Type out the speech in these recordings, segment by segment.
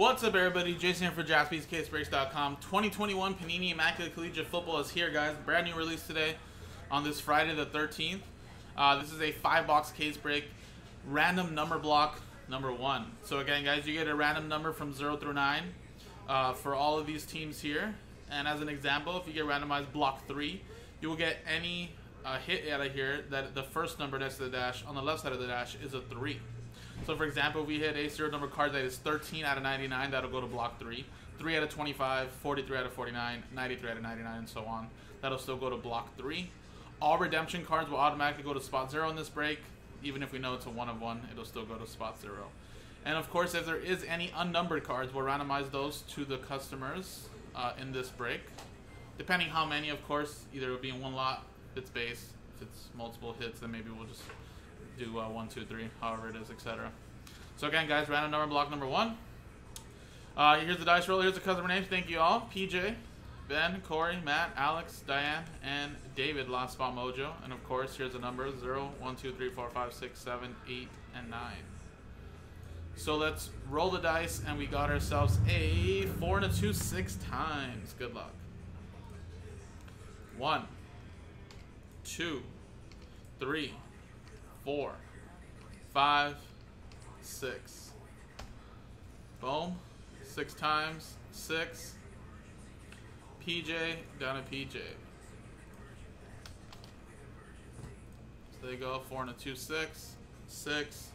What's up, everybody? Jason here for JaspysCaseBreaks.com. 2021 Panini Immaculate Collegiate Football is here, guys. Brand new release today on this Friday the 13th. Uh, this is a five-box case break, random number block number one. So again, guys, you get a random number from 0 through 9 uh, for all of these teams here. And as an example, if you get randomized block 3, you will get any uh, hit out of here that the first number next to the dash on the left side of the dash is a 3. So for example, if we hit a serial number card that is 13 out of 99, that'll go to block 3. 3 out of 25, 43 out of 49, 93 out of 99, and so on. That'll still go to block 3. All redemption cards will automatically go to spot 0 in this break. Even if we know it's a 1 of 1, it'll still go to spot 0. And of course, if there is any unnumbered cards, we'll randomize those to the customers uh, in this break. Depending how many, of course, either it'll be in one lot, if it's base. If it's multiple hits, then maybe we'll just do uh, one, two, three, however it is, etc. So again, guys, random number block number one. Uh, here's the dice roll. Here's the customer names. Thank you all. PJ, Ben, Corey, Matt, Alex, Diane, and David. Last spot mojo. And of course, here's the numbers: 0, 1, 2, 3, 4, 5, 6, 7, 8, and 9. So let's roll the dice, and we got ourselves a 4 and a 2 six times. Good luck. One, two, three four, five, six. Boom. Six times. Six. PJ down to PJ. So they go four and a two, six, six,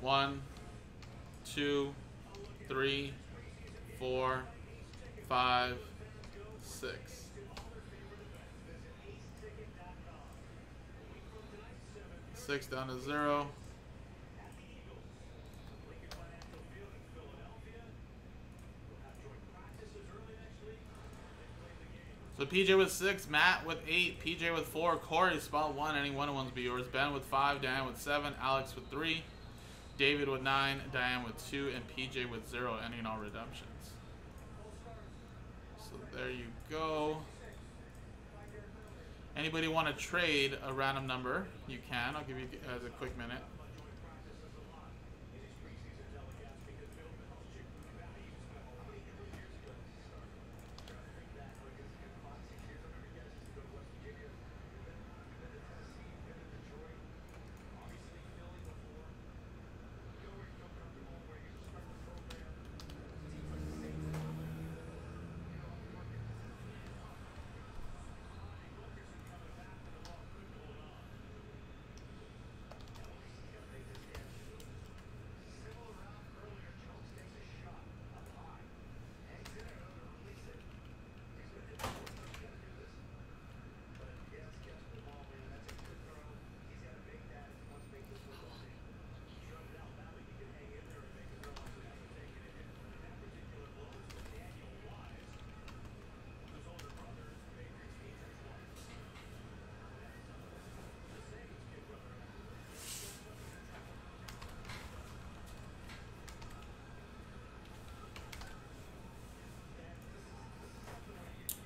one, two, three, four, five, six. Six down to zero. So PJ with six, Matt with eight, PJ with four, Corey spot one, any one of ones be yours. Ben with five, Diane with seven, Alex with three, David with nine, Diane with two, and PJ with zero, ending all redemptions. So there you go. Anybody want to trade a random number? You can. I'll give you uh, guys a quick minute.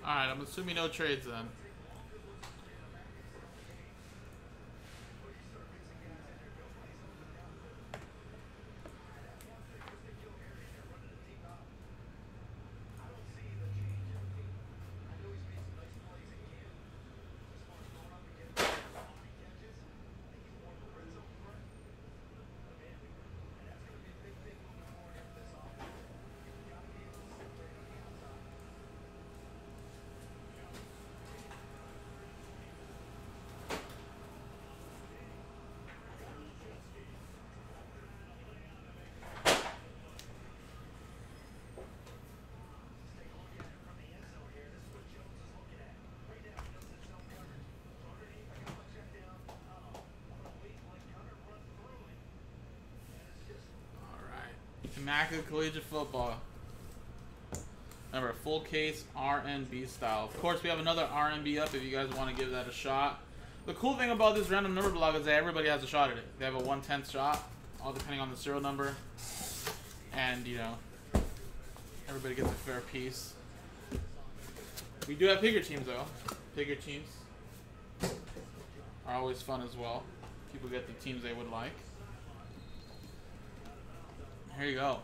Alright, I'm assuming no trades then. Immaculate Collegiate Football. Remember, full case RNB style. Of course, we have another RNB up if you guys want to give that a shot. The cool thing about this random number block is that everybody has a shot at it. They have a 1 10th shot, all depending on the serial number. And, you know, everybody gets a fair piece. We do have bigger teams, though. Bigger teams are always fun as well. People get the teams they would like. Here you go.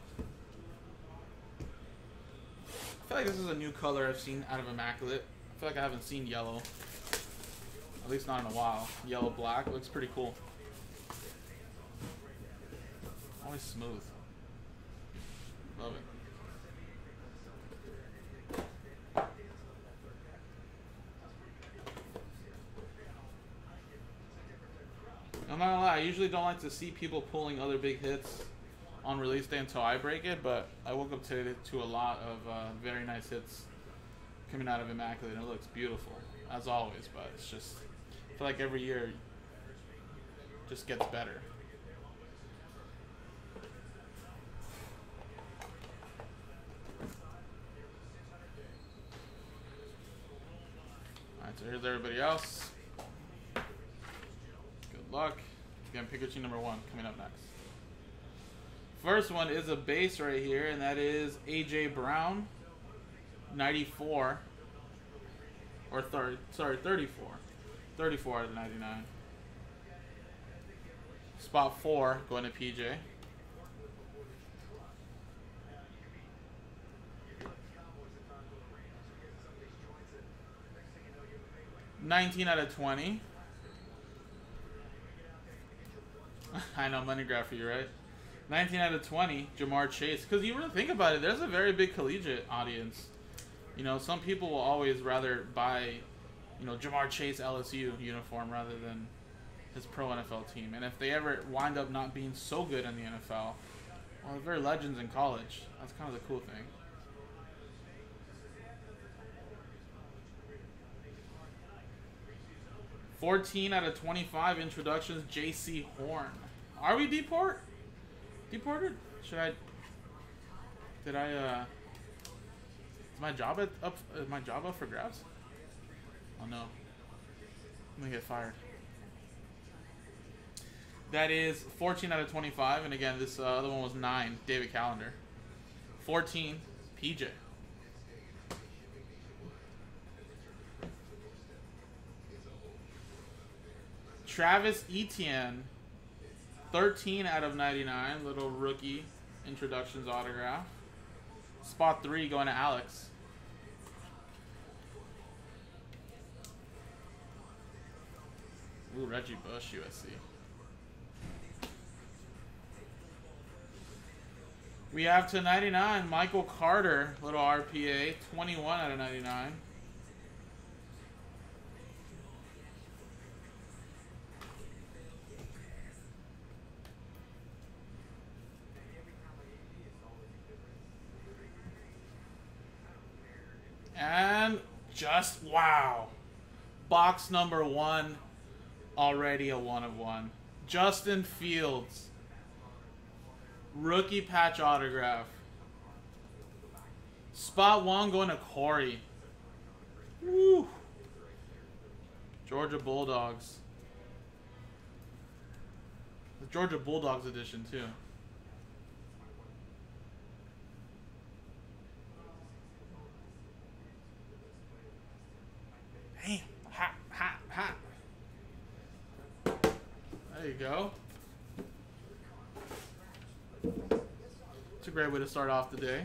I feel like this is a new color I've seen out of Immaculate. I feel like I haven't seen yellow. At least not in a while. Yellow black looks pretty cool. Always smooth. Love it. I'm not gonna lie, I usually don't like to see people pulling other big hits on release day until I break it, but I woke up today to a lot of uh, very nice hits coming out of Immaculate, and it looks beautiful, as always, but it's just, I feel like every year just gets better. Alright, so here's everybody else. Good luck. Again, Pikachu number one coming up next. First one is a base right here, and that is AJ Brown, 94. Or 30, sorry, 34. 34 out of 99. Spot 4 going to PJ. Nineteen out of twenty. I know money graph for you, right? 19 out of 20, Ja'Marr Chase. Because you really think about it, there's a very big collegiate audience. You know, some people will always rather buy, you know, Ja'Marr Chase LSU uniform rather than his pro NFL team. And if they ever wind up not being so good in the NFL, well, they're very legends in college. That's kind of the cool thing. Fourteen out of twenty-five introductions. Jaycee Horn. Are we deport? Deported? Should I? Did I? uh... Is my job at, up? Is my job up for grabs? Oh no! I'm gonna get fired. That is 14 out of 25, and again, this uh, other one was nine. David Calendar, 14, PJ. Travis Etienne 13 out of 99. Little rookie introductions autograph. Spot 3 going to Alex. Ooh, Reggie Bush, USC. We have to 99, Michael Carter, little RPA, 21 out of 99. And just wow. Box number one, already a one of one. Justin Fields. Rookie patch autograph. Spot one going to Corey. Woo. Georgia Bulldogs. The Georgia Bulldogs edition, too. Damn. Hot, hot, hot. There you go. It's a great way to start off the day.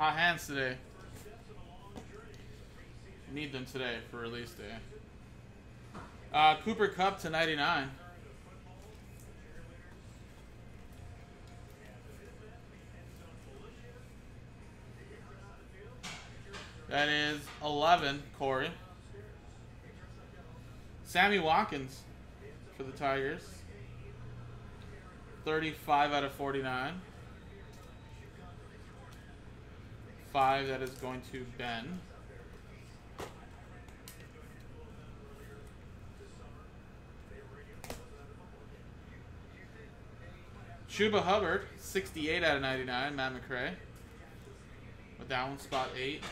Hot hands today. Need them today for release day. Uh, Cooper Kupp to 99. That is 11, Corey. Sammy Watkins for the Tigers. 35 out of 49. five, that is going to Ben. Chuba Hubbard, 68 out of 99, Matt McCray. With that one, spot 8.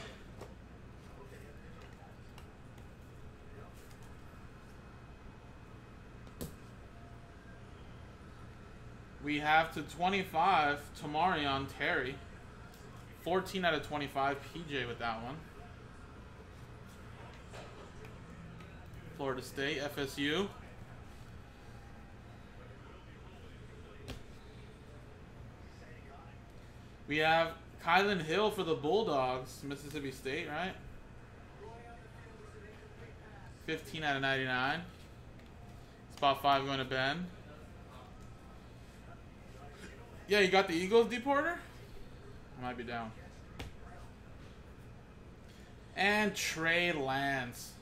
We have to 25, Tamorrion Terry. 14 out of 25, PJ with that one. Florida State, FSU. We have Kylin Hill for the Bulldogs, Mississippi State, right? 15 out of 99. Spot 5 going to Ben. Yeah, you got the Eagles, Deporter? I might be down. And Trey Lance.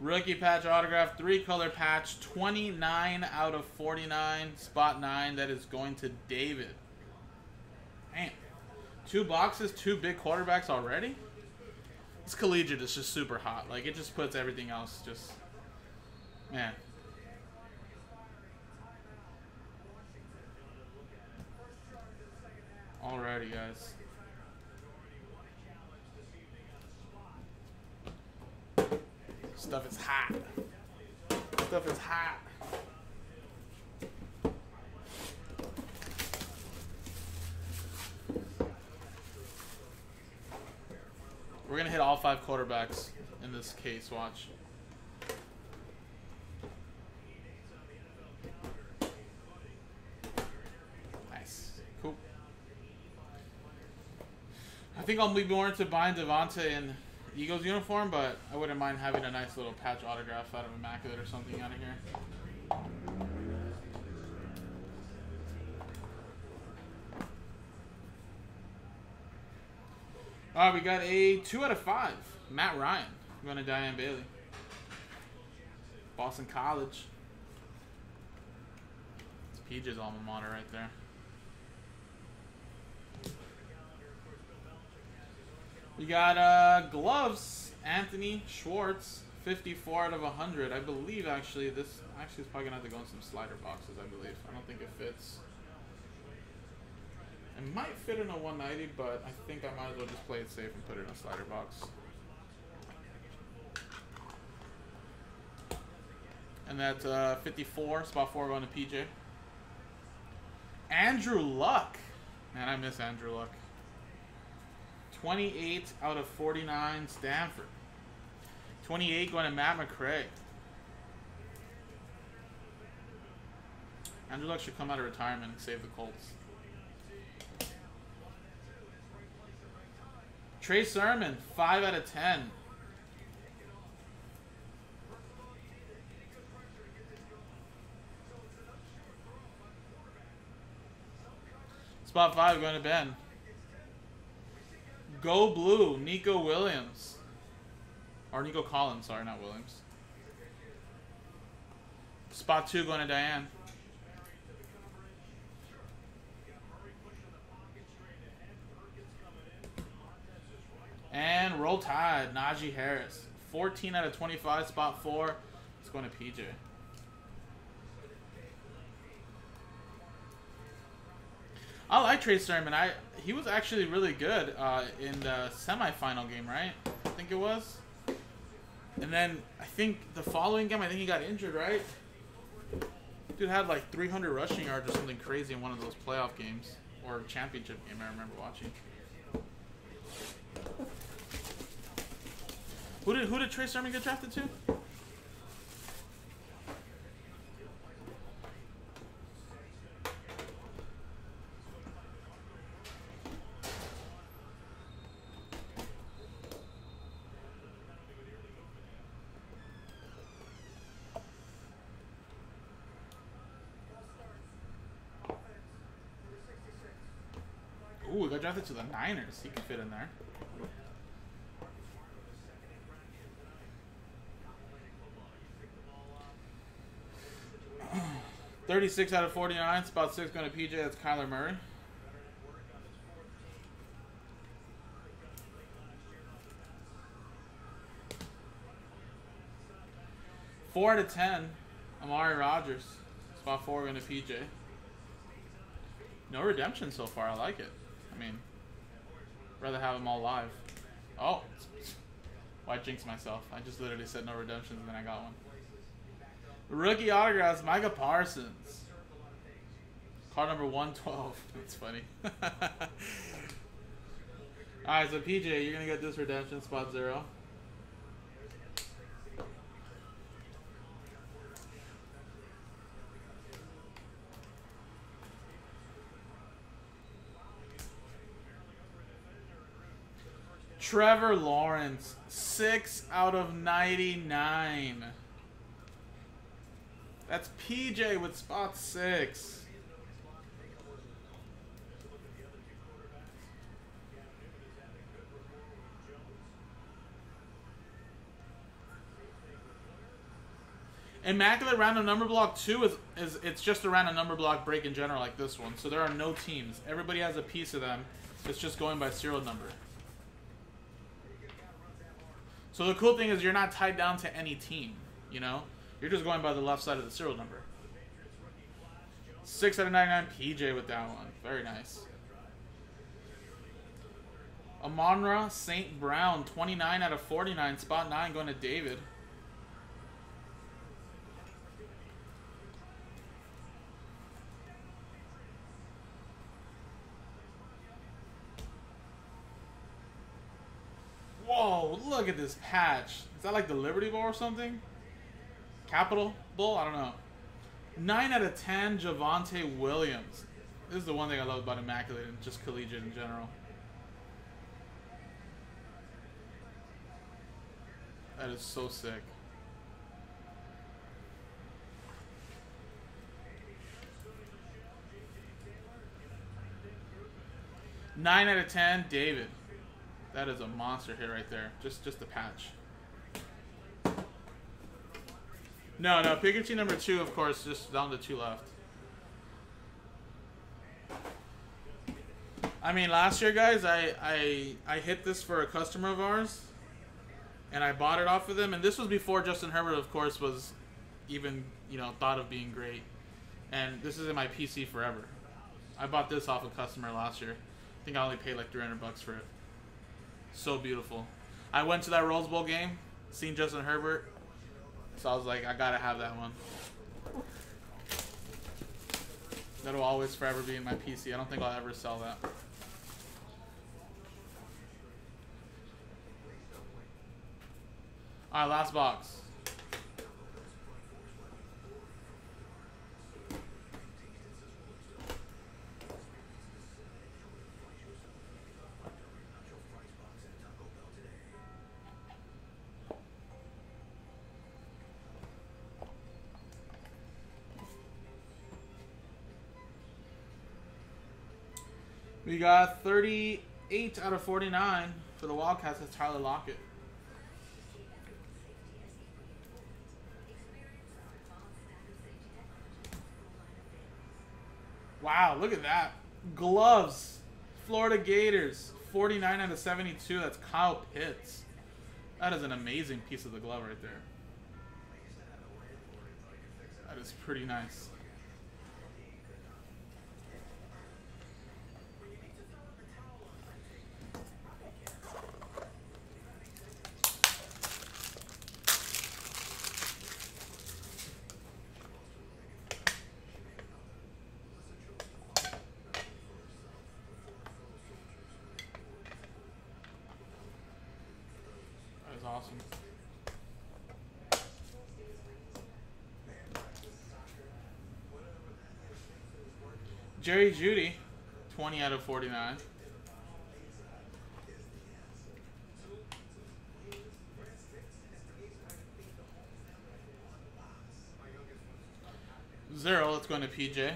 Rookie patch autograph, three color patch, 29 out of 49, spot 9. That is going to David. Man, two boxes, two big quarterbacks already? This collegiate is just super hot. Like, it just puts everything else just. Man. Alrighty, guys. Stuff is hot. Stuff is hot. We're gonna hit all five quarterbacks in this case. Watch. Nice. Cool. I think I'll be more into buying DeVonta in Eagles uniform, but I wouldn't mind having a nice little patch autograph out of Immaculate or something out of here. All right, we got a two out of five. Matt Ryan. I'm going to Diane Bailey. Boston College. It's PJ's alma mater right there. We got uh, gloves. Anthony Schwartz, 54 out of 100. I believe actually this actually is probably gonna have to go in some slider boxes. I believe. I don't think it fits. It might fit in a 190, but I think I might as well just play it safe and put it in a slider box. And that's uh, 54, spot 4 going to PJ. Andrew Luck. Man, I miss Andrew Luck. 28 out of 49, Stanford. 28 going to Matt McRae. Andrew Luck should come out of retirement and save the Colts. Trey Sermon, 5 out of 10. Spot 5 going to Ben. Go Blue, Nico Williams. Or Nico Collins, sorry, not Williams. Spot 2 going to Diane. And Roll Tide, Najee Harris. 14 out of 25, spot 4. It's going to PJ. I like Trey Sermon. I he was actually really good uh, in the semifinal game, right? I think it was. And then I think the following game, I think he got injured, right? Dude had like 300 rushing yards or something crazy in one of those playoff games or championship game. I remember watching. Who did who did Trey Sermon get drafted to? Ooh, got drafted to the Niners. He could fit in there. Thirty-six out of forty-nine. Spot six going to PJ. That's Kyler Murray. Four out of ten. Amari Rodgers. Spot four going to PJ. No redemption so far. I like it. I mean, rather have them all live. Oh, why jinx myself? I just literally said no redemptions and then I got one. Rookie autographs, Micah Parsons. Card number 112. That's funny. Alright, so PJ, you're going to get this redemption, spot zero. Trevor Lawrence, 6 out of 99. That's PJ with spot 6. Immaculate random number block 2 is, is it's just a random number block break in general like this one. So there are no teams. Everybody has a piece of them. It's just going by serial number. So the cool thing is you're not tied down to any team, you know? You're just going by the left side of the serial number. 6 out of 99 PJ with that one. Very nice. Amon-Ra St. Brown, 29 out of 49. Spot 9 going to David. Look at this patch. Is that like the Liberty Bowl or something? Capital Bowl? I don't know. 9 out of 10, Javonte Williams. This is the one thing I love about Immaculate and just collegiate in general. That is so sick. Nine out of ten, David. That is a monster hit right there. Just just the patch. No, no, Pikachu number two, of course, just down to two left. I mean, last year, guys, I, I I hit this for a customer of ours, and I bought it off of them. And this was before Justin Herbert, of course, was even you know thought of being great. And this is in my PC forever. I bought this off a customer last year. I think I only paid like 300 bucks for it. So beautiful. I went to that Rose Bowl game, seen Justin Herbert, so I was like, I gotta have that one. That'll always forever be in my PC. I don't think I'll ever sell that. Alright, last box. We got 38 out of 49 for the Wildcats. That's Tyler Lockett. Wow, look at that. Gloves. Florida Gators. 49 out of 72. That's Kyle Pitts. That is an amazing piece of the glove right there. That is pretty nice. Awesome. Jerry Jeudy, 20 out of 49. Zero, let's go into PJ.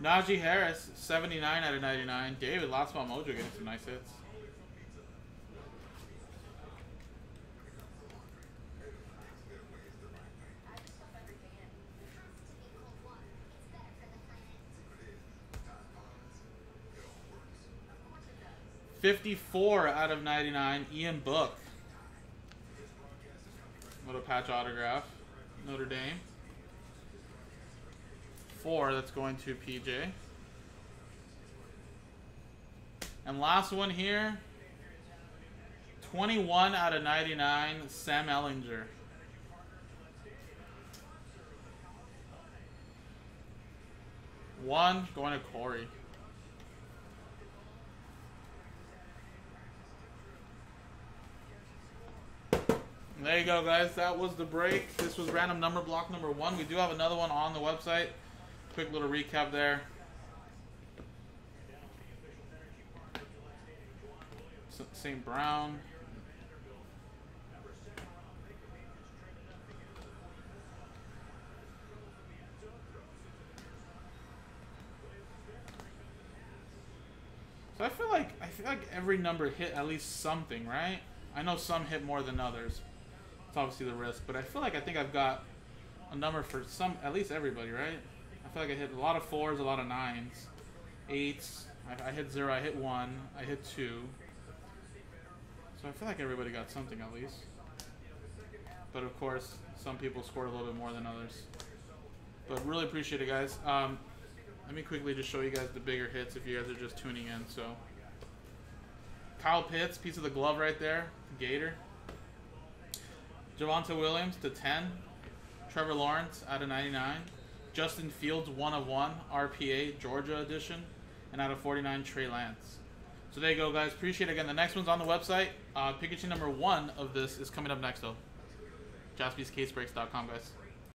Najee Harris, 79 out of 99. David Lotsma Mojo getting some nice hits. Fifty-four out of ninety-nine. Ian Book. A patch autograph. Notre Dame. 4, that's going to PJ. And last one here, 21 out of 99, Sam Ehlinger. One going to Corey. There you go, guys. That was the break. This was random number block number one. We do have another one on the website. Quick little recap there. St. Brown. So I feel like I feel like every number hit at least something, right? I know some hit more than others. It's obviously the risk, but I feel like I think I've got a number for some, at least everybody, right? I feel like I hit a lot of fours, a lot of nines, eights. I, I hit zero, I hit one, I hit two. So I feel like everybody got something at least. But of course, some people scored a little bit more than others. But really appreciate it, guys. Um, let me quickly just show you guys the bigger hits if you guys are just tuning in. So, Kyle Pitts, piece of the glove right there, Gator. Javonte Williams to 10. Trevor Lawrence out of 99. Justin Fields, 1 of 1, RPA, Georgia edition. And out of 49, Trey Lance. So there you go, guys. Appreciate it. Again, the next one's on the website. Uh, Pikachu number one of this is coming up next, though. JaspysCaseBreaks.com, guys.